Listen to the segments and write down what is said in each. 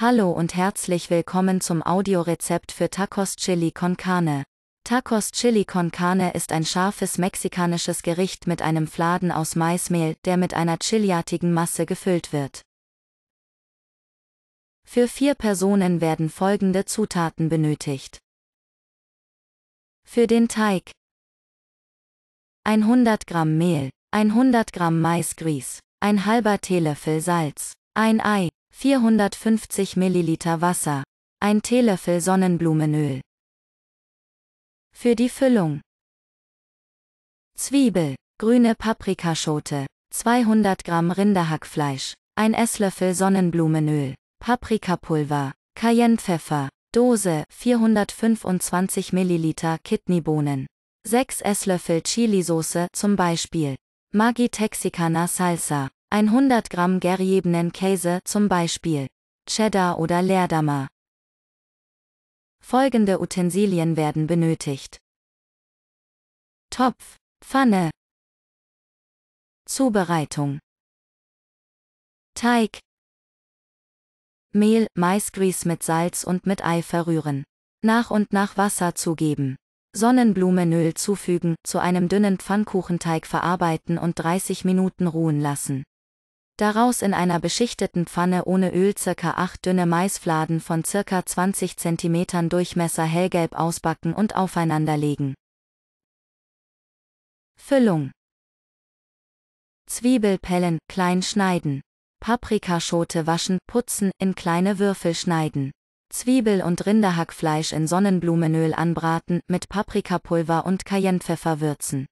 Hallo und herzlich willkommen zum Audiorezept für Tacos Chili con Carne. Tacos Chili con Carne ist ein scharfes mexikanisches Gericht mit einem Fladen aus Maismehl, der mit einer chiliartigen Masse gefüllt wird. Für vier Personen werden folgende Zutaten benötigt. Für den Teig 100 Gramm Mehl, 100 Gramm Maisgrieß, ein halber Teelöffel Salz, ein Ei, 450 Milliliter Wasser, ein Teelöffel Sonnenblumenöl. Für die Füllung Zwiebel, grüne Paprikaschote, 200 Gramm Rinderhackfleisch, ein Esslöffel Sonnenblumenöl, Paprikapulver, Cayennepfeffer, Dose 425 Milliliter Kidneybohnen, 6 Esslöffel Chilisauce zum Beispiel, Maggi Texicana Salsa, 100 Gramm geriebenen Käse zum Beispiel Cheddar oder Leerdammer. Folgende Utensilien werden benötigt. Topf, Pfanne. Zubereitung. Teig. Mehl, Maisgrieß mit Salz und mit Ei verrühren. Nach und nach Wasser zugeben. Sonnenblumenöl zufügen, zu einem dünnen Pfannkuchenteig verarbeiten und 30 Minuten ruhen lassen. Daraus in einer beschichteten Pfanne ohne Öl ca. 8 dünne Maisfladen von ca. 20 cm Durchmesser hellgelb ausbacken und aufeinanderlegen. Füllung Zwiebelpellen klein schneiden. Paprikaschote waschen, putzen, in kleine Würfel schneiden. Zwiebel- und Rinderhackfleisch in Sonnenblumenöl anbraten, mit Paprikapulver und Cayennepfeffer würzen.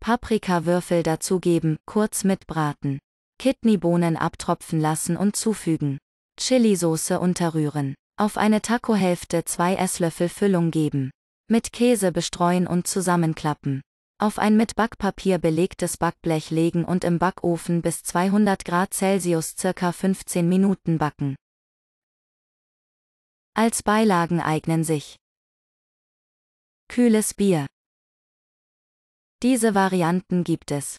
Paprikawürfel dazugeben, kurz mitbraten. Kidneybohnen abtropfen lassen und zufügen. Chilisauce unterrühren. Auf eine Tacohälfte 2 Esslöffel Füllung geben. Mit Käse bestreuen und zusammenklappen. Auf ein mit Backpapier belegtes Backblech legen und im Backofen bis 200 Grad Celsius circa 15 Minuten backen. Als Beilagen eignen sich kühles Bier. Diese Varianten gibt es.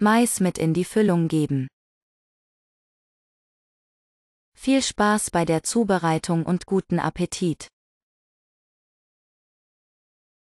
Mais mit in die Füllung geben. Viel Spaß bei der Zubereitung und guten Appetit.